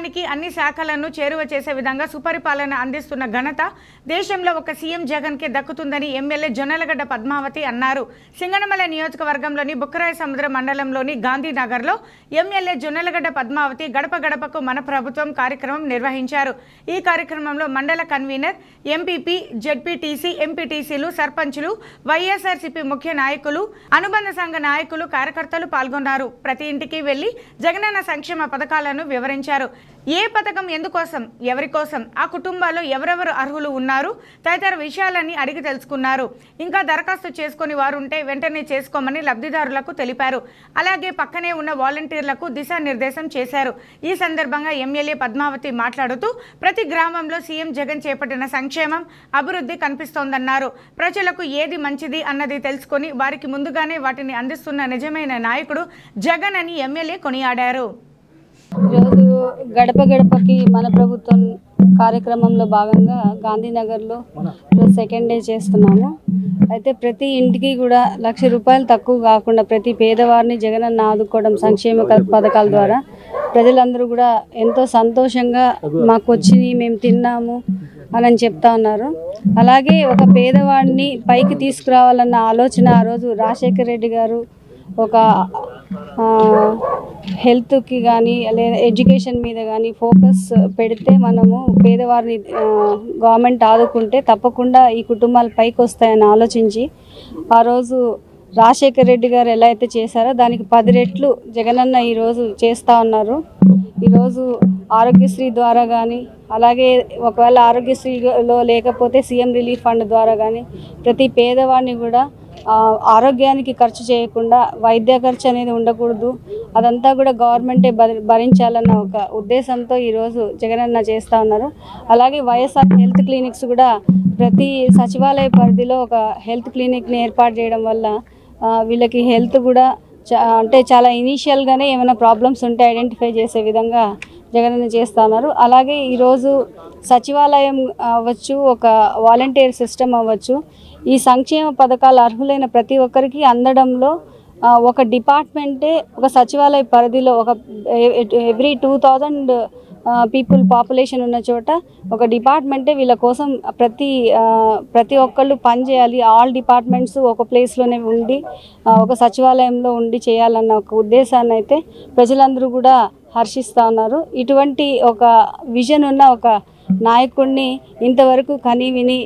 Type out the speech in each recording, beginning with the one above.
గ్రామానికి అన్ని శాఖలను చేరువ చేసే విధంగా సుపరిపాలన అందిస్తున్న ఘనత దేశంలో ఒక సీఎం జగన్కే దక్కుతుందని ఎమ్మెల్యే జొన్నలగడ్డ పద్మావతి అన్నారు. సింగనమల నియోజకవర్గంలోని బుక్కరాయ సముద్ర మండలంలోని గాంధీనగర్లో ఎమ్మెల్యే జొన్నలగడ్డ పద్మావతి గడప గడపకు మన ప్రభుత్వం కార్యక్రమం నిర్వహించారు. ఈ కార్యక్రమంలో మండల కన్వీనర్ ఎంపీపీ జడ్పీటీసీ ఎంపీటీసీలు సర్పంచులు వైఎస్ఆర్సీపీ ముఖ్య నాయకులు అనుబంధ సంఘ నాయకులు కార్యకర్తలు పాల్గొన్నారు. ప్రతి ఇంటికి వెళ్ళి జగనన్న సంక్షేమ పథకాలను వివరించారు. ఏ పథకం ఎందుకోసం ఎవరి కోసం ఆ కుటుంబాల్లో ఎవరెవరు అర్హులు ఉన్నారు తదితర విషయాలన్నీ అడిగి తెలుసుకున్నారు. ఇంకా దరఖాస్తు చేసుకుని వారు ఉంటే వెంటనే చేసుకోమని లబ్ధిదారులకు తెలిపారు. అలాగే పక్కనే ఉన్న వాలంటీర్లకు దిశానిర్దేశం చేశారు. ఈ సందర్భంగా ఎమ్మెల్యే పద్మావతి మాట్లాడుతూ ప్రతి గ్రామంలో సీఎం జగన్ చేపట్టిన సంక్షేమం అభివృద్ధి కనిపిస్తోందన్నారు. ప్రజలకు ఏది మంచిది అన్నది తెలుసుకొని వారికి ముందుగానే వాటిని అందిస్తున్న నిజమైన నాయకుడు జగన్ అని ఎమ్మెల్యే కొనియాడారు. ఈరోజు గడప గడపకి మన ప్రభుత్వం కార్యక్రమంలో భాగంగా గాంధీనగర్లో ఈరోజు సెకండ్ డే చేస్తున్నాము. అయితే ప్రతి ఇంటికి కూడా లక్ష రూపాయలు తక్కువ కాకుండా ప్రతి పేదవారిని జగనన్న ఆదుకోవడం సంక్షేమ పథకాల ద్వారా ప్రజలందరూ కూడా ఎంతో సంతోషంగా మాకు వచ్చి మేము తిన్నాము అని చెప్తా ఉన్నారు. అలాగే ఒక పేదవాడిని పైకి తీసుకురావాలన్న ఆలోచన ఆ రోజు రాజశేఖర రెడ్డి గారు ఒక హెల్త్కి కానీ లేదా ఎడ్యుకేషన్ మీద కానీ ఫోకస్ పెడితే మనము పేదవారిని గవర్నమెంట్ ఆదుకుంటే తప్పకుండా ఈ కుటుంబాలు పైకి వస్తాయని ఆలోచించి ఆ రోజు రాజశేఖర్ రెడ్డి గారు ఎలా అయితే చేశారో దానికి పది రెట్లు జగనన్న ఈరోజు చేస్తూ ఉన్నారు. ఈరోజు ఆరోగ్యశ్రీ ద్వారా కానీ అలాగే ఒకవేళ ఆరోగ్యశ్రీలో లేకపోతే సీఎం రిలీఫ్ ఫండ్ ద్వారా కానీ ప్రతి పేదవాడిని కూడా ఆరోగ్యానికి ఖర్చు చేయకుండా వైద్య ఖర్చు అనేది ఉండకూడదు. అదంతా కూడా గవర్నమెంటే భరించాలన్న ఒక ఉద్దేశంతో ఈరోజు జగనన్న చేస్తూ ఉన్నారు. అలాగే వైఎస్ఆర్ హెల్త్ క్లినిక్స్ కూడా ప్రతి సచివాలయ పరిధిలో ఒక హెల్త్ క్లినిక్ని ఏర్పాటు చేయడం వల్ల వీళ్ళకి హెల్త్ కూడా చా- అంటే చాలా ఇనీషియల్గానే ఏమైనా ప్రాబ్లమ్స్ ఉంటే ఐడెంటిఫై చేసే విధంగా జగనన్న చేస్తూ ఉన్నారు. అలాగే ఈరోజు సచివాలయం అవ్వచ్చు ఒక వాలంటీర్ సిస్టమ్ అవ్వచ్చు ఈ సంక్షేమ పథకాలు అర్హులైన ప్రతి ఒక్కరికి అందడంలో ఒక డిపార్ట్మెంటే ఒక సచివాలయ పరిధిలో ఒక every two thousand people population ఉన్న చోట ఒక డిపార్ట్మెంటే వీళ్ళ కోసం ప్రతి ప్రతి ఒక్కళ్ళు పనిచేయాలి ఆల్ డిపార్ట్మెంట్స్ ఒక ప్లేస్లోనే ఉండి ఒక సచివాలయంలో ఉండి చేయాలన్న ఒక ఉద్దేశాన్ని అయితే ప్రజలందరూ కూడా హర్షిస్తూ ఉన్నారు. ఇటువంటి ఒక విజన్ ఉన్న ఒక నాయకుడిని ఇంతవరకు కని విని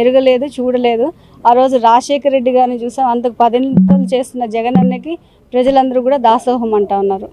ఎరగలేదు చూడలేదు. ఆ రోజు రాజశేఖర రెడ్డి గారిని చూసాం. అంతకు పదింతలు చేస్తున్న జగన్ అన్నకి ప్రజలందరూ కూడా దాసోహం అంటా ఉన్నారు.